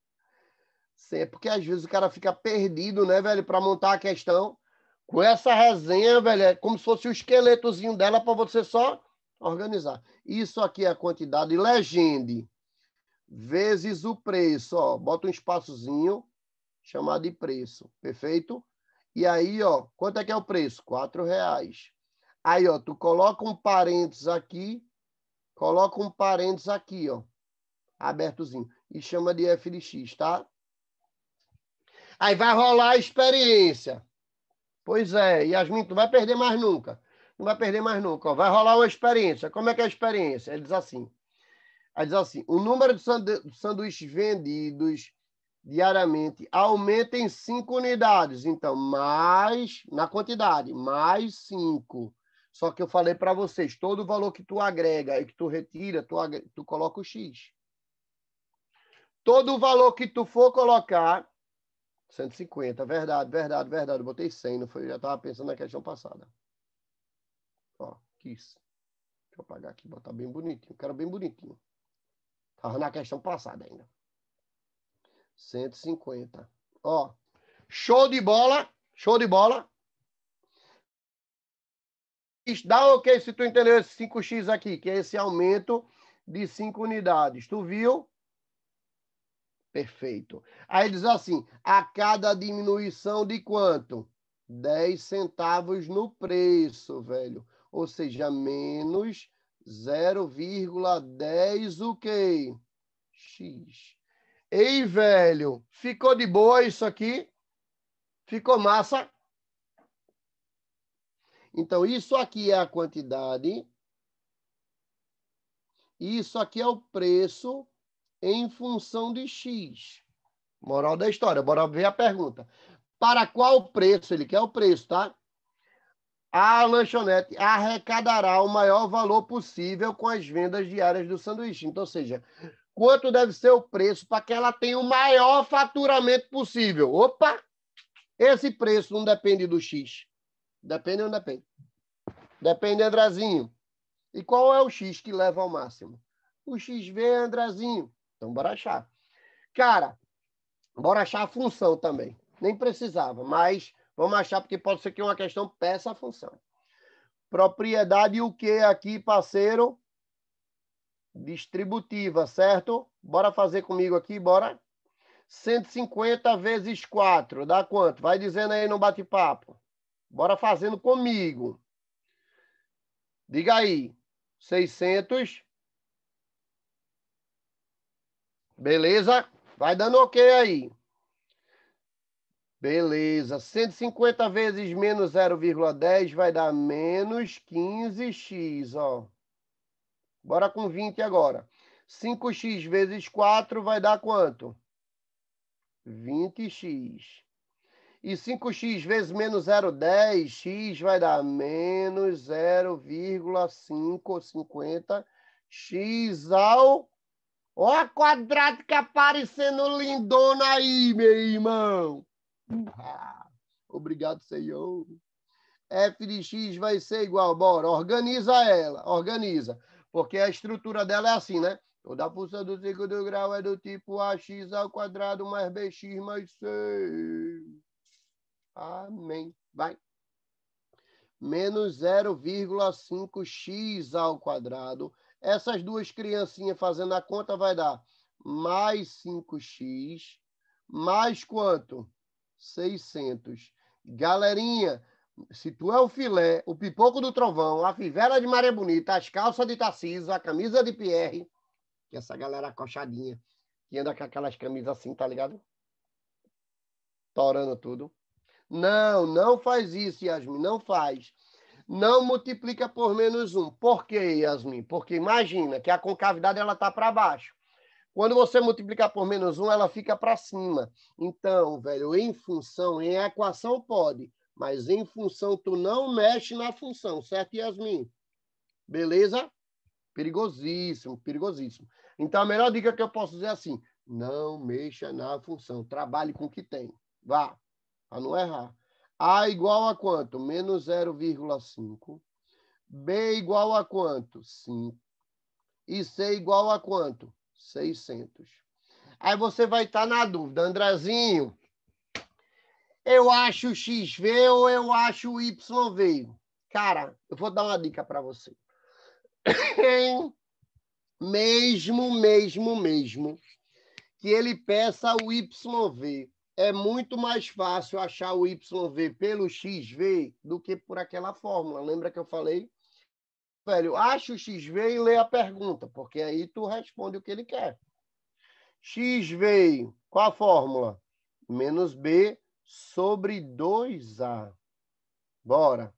Sim, porque às vezes o cara fica perdido, né, velho, para montar a questão. Com essa resenha, velho, é como se fosse o esqueletozinho dela para você só organizar. Isso aqui é a quantidade legende vezes o preço, ó, bota um espaçozinho chamado de preço, perfeito? E aí, ó, quanto é que é o preço? Quatro reais. Aí, ó, tu coloca um parênteses aqui, coloca um parênteses aqui, ó, abertozinho, e chama de f de x, tá? Aí vai rolar a experiência. Pois é, Yasmin, tu vai perder mais nunca. Não vai perder mais nunca. Ó. Vai rolar uma experiência. Como é que é a experiência? Ele diz assim. Aí diz assim: o número de sanduíches vendidos diariamente aumenta em 5 unidades. Então, mais na quantidade, mais 5. Só que eu falei para vocês, todo o valor que tu agrega e que tu retira, tu, tu coloca o X. Todo o valor que tu for colocar, 150, verdade, verdade, verdade. Botei 100, não foi? Eu já estava pensando na questão passada. Ó, quis. Deixa eu apagar aqui, botar bem bonitinho. Quero bem bonitinho. Estava na questão passada ainda. 150. Ó, show de bola, show de bola. Dá ok se tu entendeu esse 5x aqui, que é esse aumento de 5 unidades. Tu viu? Perfeito. Aí diz assim: a cada diminuição de quanto? 10 centavos no preço, velho. Ou seja, menos 0,10 o quê? X. Ei, velho, ficou de boa isso aqui? Ficou massa? Então, isso aqui é a quantidade. Isso aqui é o preço em função de X. Moral da história. Bora ver a pergunta. Para qual preço? Ele quer o preço, tá? A lanchonete arrecadará o maior valor possível com as vendas diárias do sanduíche. Então, ou seja, quanto deve ser o preço para que ela tenha o maior faturamento possível? Opa! Esse preço não depende do X. Depende ou não depende? Depende, Andrezinho. E qual é o X que leva ao máximo? O XV, Andrezinho. Então, bora achar. Cara, bora achar a função também. Nem precisava, mas vamos achar porque pode ser que uma questão peça a função. Propriedade o que aqui, parceiro? Distributiva, certo? Bora fazer comigo aqui, bora? 150 vezes 4, dá quanto? Vai dizendo aí no bate-papo. Bora fazendo comigo. Diga aí. 600 Beleza? Vai dando ok aí. Beleza. 150 vezes menos 0,10 vai dar menos 15x, ó. Bora com 20 agora. 5x vezes 4 vai dar quanto? 20x. E 5x vezes menos 0,10, x vai dar menos 0,550 x ao Ó a quadrática aparecendo lindona aí, meu irmão. Obrigado, Senhor. F de X vai ser igual, bora, organiza ela, organiza. Porque a estrutura dela é assim, né? Toda função do segundo grau é do tipo AX ao quadrado mais BX mais C. Amém. Vai. Menos 0,5x ao quadrado essas duas criancinhas fazendo a conta vai dar mais 5x, mais quanto? 600. Galerinha, se tu é o filé, o pipoco do trovão, a fivela de Maria Bonita, as calças de Tarcísio, a camisa de Pierre, que essa galera acochadinha, que anda com aquelas camisas assim, tá ligado? Torando tudo. Não, não faz isso, Yasmin, não faz não multiplica por menos um. Por quê, Yasmin? Porque imagina que a concavidade ela está para baixo. Quando você multiplicar por menos um, ela fica para cima. Então, velho, em função, em equação pode, mas em função tu não mexe na função, certo, Yasmin? Beleza? Perigosíssimo, perigosíssimo. Então, a melhor dica que eu posso dizer é assim: não mexa na função, trabalhe com o que tem. Vá, para não errar. A igual a quanto? Menos 0,5. B igual a quanto? 5. E C igual a quanto? 600. Aí você vai estar tá na dúvida, Andrezinho, eu acho XV ou eu acho YV? Cara, eu vou dar uma dica para você. mesmo, mesmo, mesmo, que ele peça o YV, é muito mais fácil achar o YV pelo XV do que por aquela fórmula. Lembra que eu falei? Velho, acha o XV e lê a pergunta, porque aí tu responde o que ele quer. XV, qual a fórmula? Menos B sobre 2A. Bora.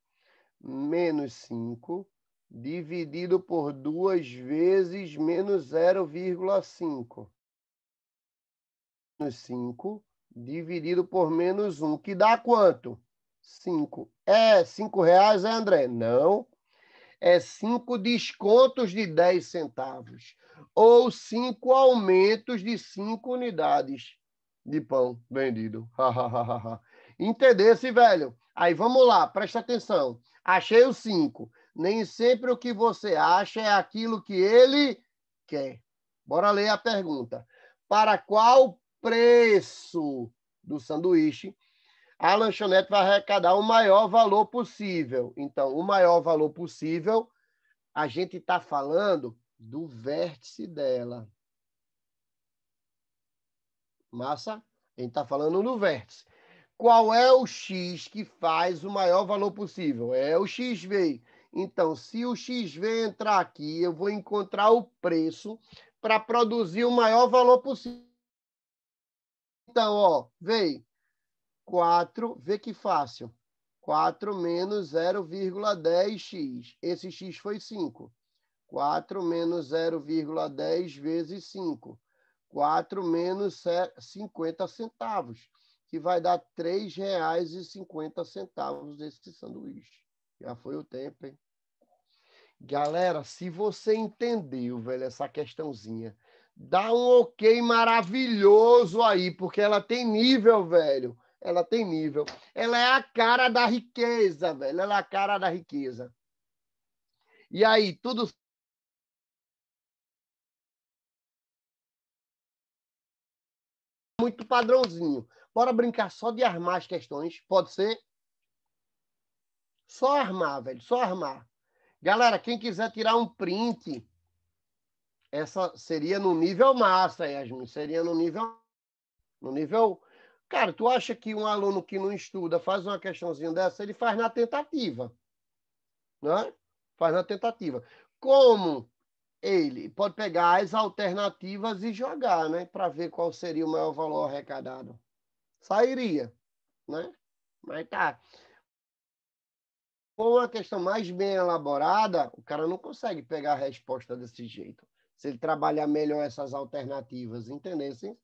Menos 5 dividido por 2 vezes menos 0,5. Menos 5 dividido por menos 1, que dá quanto? 5. É 5 reais, é, André? Não. É 5 descontos de 10 centavos. Ou 5 aumentos de 5 unidades de pão vendido. Entendesse, velho? Aí vamos lá, presta atenção. Achei o 5. Nem sempre o que você acha é aquilo que ele quer. Bora ler a pergunta. Para qual preço do sanduíche, a lanchonete vai arrecadar o maior valor possível. Então, o maior valor possível, a gente está falando do vértice dela. Massa? A gente está falando no vértice. Qual é o X que faz o maior valor possível? É o XV. Então, se o XV entrar aqui, eu vou encontrar o preço para produzir o maior valor possível. Então, ó, veio 4, vê que fácil. 4 menos 0,10x. Esse x foi 5. 4 menos 0,10 vezes 5. 4 menos 50 centavos, que vai dar R$ 3,50 esse sanduíche. Já foi o tempo, hein? Galera, se você entendeu, velho, essa questãozinha, dá um ok maravilhoso aí, porque ela tem nível, velho. Ela tem nível. Ela é a cara da riqueza, velho. Ela é a cara da riqueza. E aí, tudo muito padrãozinho. Bora brincar só de armar as questões, pode ser? Só armar, velho, só armar. Galera, quem quiser tirar um print, essa seria no nível massa, Yasmin, seria no nível no nível Cara, tu acha que um aluno que não estuda faz uma questãozinha dessa, ele faz na tentativa. Né? Faz na tentativa. Como ele pode pegar as alternativas e jogar, né? Para ver qual seria o maior valor arrecadado. Sairia, né? Mas tá. Com uma questão mais bem elaborada, o cara não consegue pegar a resposta desse jeito. Se ele trabalhar melhor essas alternativas, entendessem?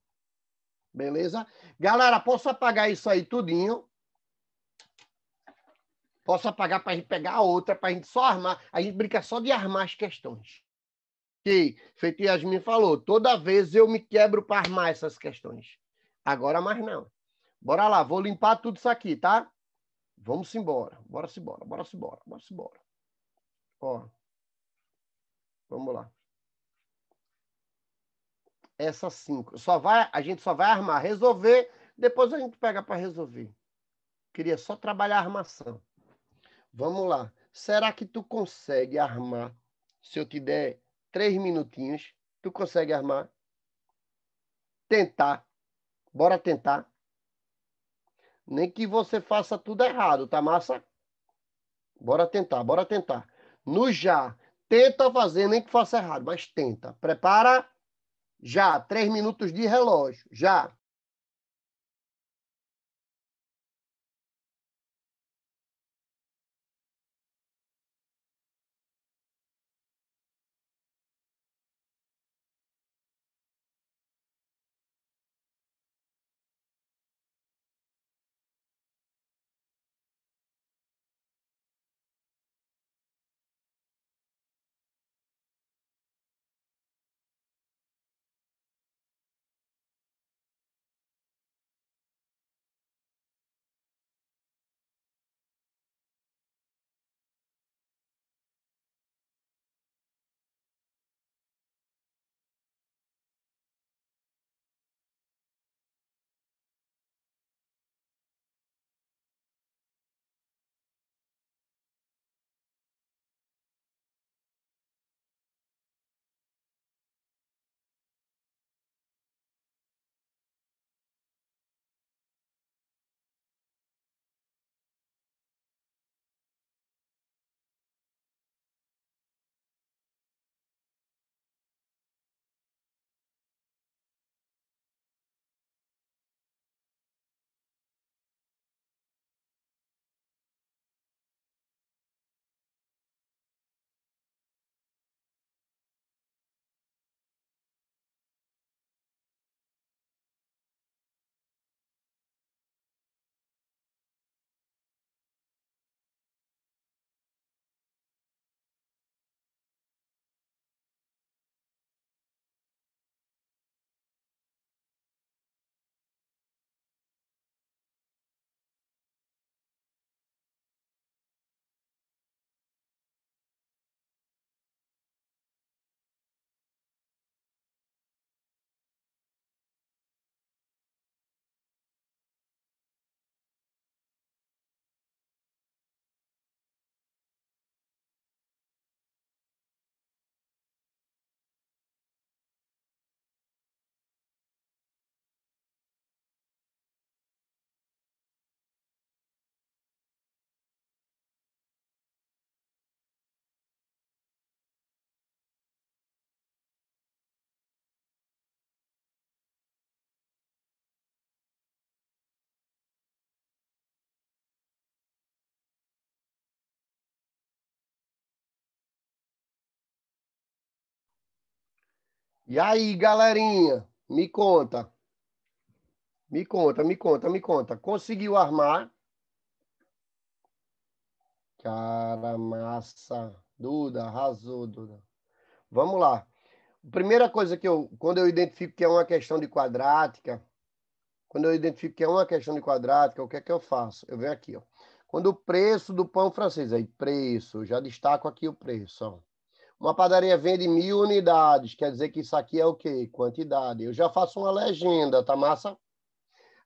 Beleza? Galera, posso apagar isso aí tudinho? Posso apagar para a gente pegar a outra, para a gente só armar. A gente brinca só de armar as questões que, feito Yasmin falou, toda vez eu me quebro para armar essas questões. Agora mais não. Bora lá, vou limpar tudo isso aqui, tá? Vamos embora. Bora se embora, bora se embora, bora se embora. Ó. Vamos lá. Essas cinco. Só vai, a gente só vai armar, resolver, depois a gente pega para resolver. Queria só trabalhar a armação. Vamos lá. Será que tu consegue armar se eu te der três minutinhos, tu consegue armar? Tentar. Bora tentar. Nem que você faça tudo errado, tá massa? Bora tentar, bora tentar. No já. Tenta fazer, nem que faça errado, mas tenta. Prepara. Já. Três minutos de relógio. Já. E aí, galerinha, me conta. Me conta, me conta, me conta. Conseguiu armar? Cara, massa. Duda, arrasou, Duda. Vamos lá. Primeira coisa que eu, quando eu identifico que é uma questão de quadrática, quando eu identifico que é uma questão de quadrática, o que é que eu faço? Eu venho aqui, ó. Quando o preço do pão francês, aí, preço, já destaco aqui o preço, ó. Uma padaria vende mil unidades, quer dizer que isso aqui é o quê? Quantidade. Eu já faço uma legenda, tá massa?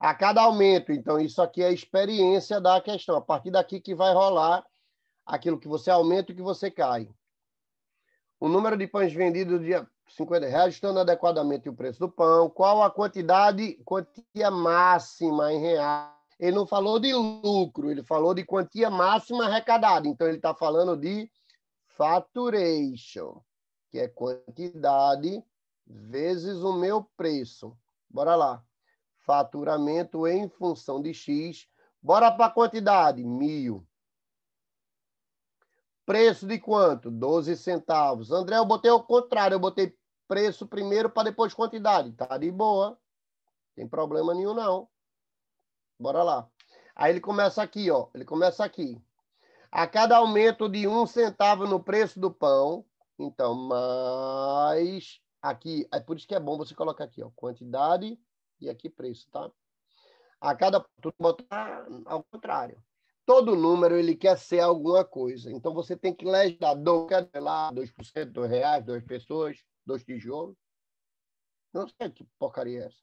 A cada aumento, então, isso aqui é a experiência da questão. A partir daqui que vai rolar aquilo que você aumenta e que você cai. O número de pães vendidos de 50 reais, estando adequadamente o preço do pão. Qual a quantidade, quantia máxima em reais? Ele não falou de lucro, ele falou de quantia máxima arrecadada. Então, ele está falando de faturation, que é quantidade vezes o meu preço. Bora lá. Faturamento em função de X. Bora para a quantidade, mil. Preço de quanto? 12 centavos. André, eu botei o contrário, eu botei preço primeiro para depois quantidade. Tá de boa. Tem problema nenhum, não. Bora lá. Aí ele começa aqui, ó. Ele começa aqui. A cada aumento de um centavo no preço do pão, então, mais aqui, é por isso que é bom você colocar aqui, ó, quantidade e aqui preço, tá? A cada, tudo botar ao contrário. Todo número ele quer ser alguma coisa. Então você tem que legislar, do, lá, 2%, 2 reais, 2 pessoas, 2 tijolos. Não sei que porcaria é essa.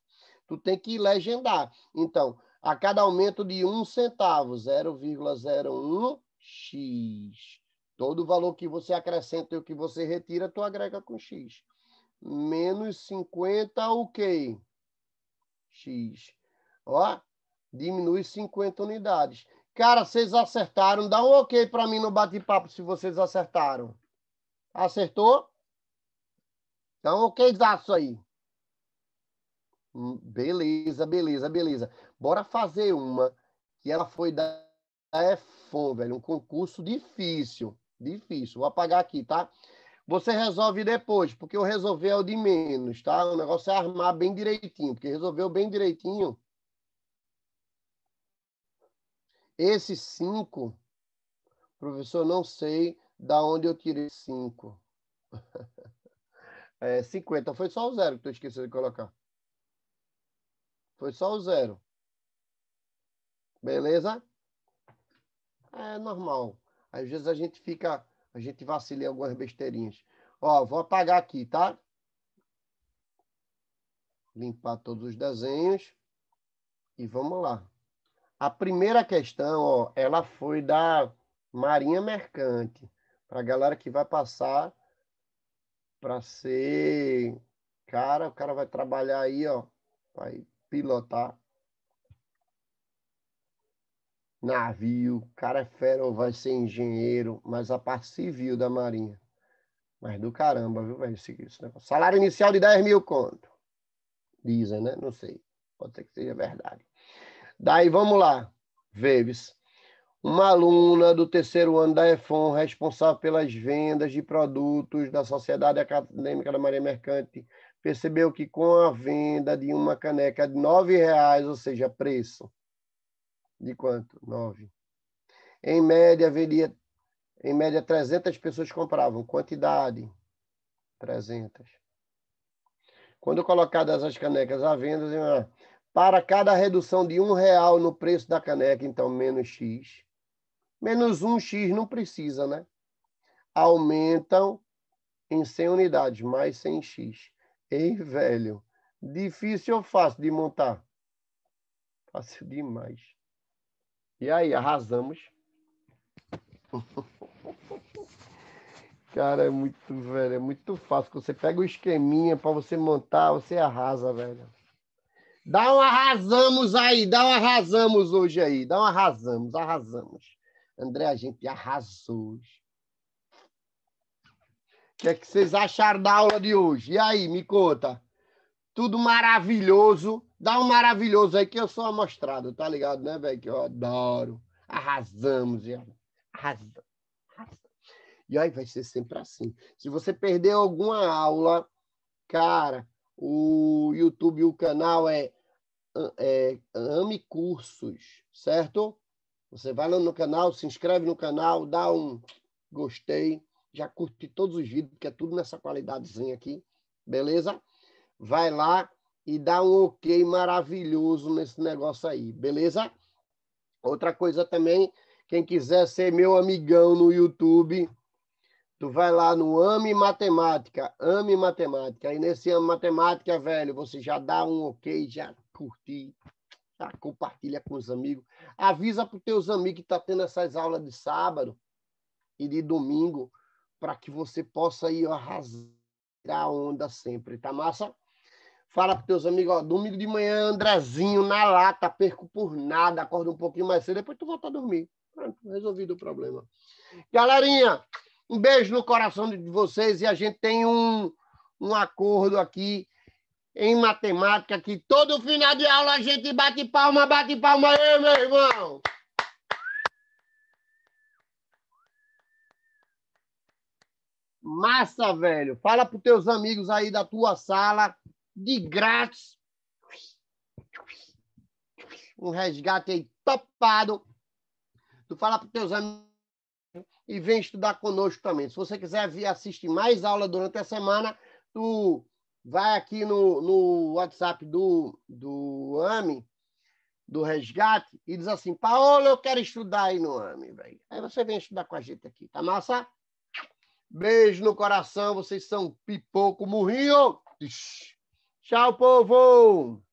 Tu tem que legendar. Então, a cada aumento de um centavo, 0,01 X. Todo valor que você acrescenta e o que você retira, tu agrega com X. Menos 50 o quê? X. Ó, diminui 50 unidades. Cara, vocês acertaram. Dá um ok para mim no bate-papo se vocês acertaram. Acertou? Dá um okzaço aí. Hum, beleza, beleza, beleza. Bora fazer uma que ela foi da EFON, velho. Um concurso difícil. Difícil. Vou apagar aqui, tá? Você resolve depois, porque o resolver é o de menos, tá? O negócio é armar bem direitinho, porque resolveu bem direitinho. Esse 5, professor, não sei da onde eu tirei 5. é, 50. Foi só o zero que tu esqueceu de colocar. Foi só o zero. Beleza? É normal. Às vezes a gente fica, a gente vacila em algumas besteirinhas. Ó, vou apagar aqui, tá? Limpar todos os desenhos. E vamos lá. A primeira questão, ó, ela foi da Marinha Mercante. Para a galera que vai passar para ser cara, o cara vai trabalhar aí, ó, vai pilotar navio, o cara é fera ou vai ser engenheiro, mas a parte civil da Marinha. Mas do caramba, viu, velho? Isso, né? Salário inicial de 10 mil conto. Dizem, né? Não sei. Pode ser que seja verdade. Daí, vamos lá. Veves. Uma aluna do terceiro ano da EFON, responsável pelas vendas de produtos da Sociedade Acadêmica da Marinha Mercante, percebeu que com a venda de uma caneca de R$ reais, ou seja, preço, de quanto? Nove. Em média, vendia, em média, 300 pessoas compravam. Quantidade? 300. Quando colocadas as canecas à venda, para cada redução de um real no preço da caneca, então menos X. Menos um X não precisa, né? Aumentam em 100 unidades, mais 100X. Ei, velho, difícil ou fácil de montar? Fácil demais. E aí, arrasamos. Cara, é muito, velho, é muito fácil. Você pega o esqueminha para você montar, você arrasa, velho. Dá um arrasamos aí, dá um arrasamos hoje aí, dá um arrasamos, arrasamos. André, a gente arrasou hoje. O que é que vocês acharam da aula de hoje? E aí, me conta. Tudo maravilhoso. Dá um maravilhoso aí que eu sou amostrado, tá ligado, né, velho? Que eu adoro. Arrasamos, já. Arrasamos. E aí vai ser sempre assim. Se você perder alguma aula, Cara, o YouTube, o canal é, é Ame Cursos, certo? Você vai lá no canal, se inscreve no canal, dá um gostei, já curte todos os vídeos, porque é tudo nessa qualidadezinha aqui, beleza? Vai lá e dá um ok maravilhoso nesse negócio aí, beleza? Outra coisa também, quem quiser ser meu amigão no YouTube, tu vai lá no Ame Matemática, Ame Matemática. Aí nesse Ame Matemática, velho, você já dá um ok, já curtir, tá? compartilha com os amigos. Avisa para os teus amigos que tá tendo essas aulas de sábado e de domingo, para que você possa ir arrasar a onda sempre, tá massa? Fala para teus amigos, ó, domingo de manhã, Andrezinho na lata, perco por nada, acorda um pouquinho mais cedo, depois tu volta a dormir. Pronto, resolvido o problema. Galerinha, um beijo no coração de vocês e a gente tem um, um acordo aqui em matemática que todo final de aula a gente bate palma, bate palma aí, meu irmão. Massa, velho. Fala para teus amigos aí da tua sala, de grátis. Um resgate aí topado. Tu fala para teus amigos e vem estudar conosco também. Se você quiser vir assistir mais aula durante a semana, tu vai aqui no, no WhatsApp do, do AMI, do Resgate, e diz assim, Paola, eu quero estudar aí no AMI, velho. Aí você vem estudar com a gente aqui, tá massa? Beijo no coração, vocês são pipoco, murrinho. Tchau, povo!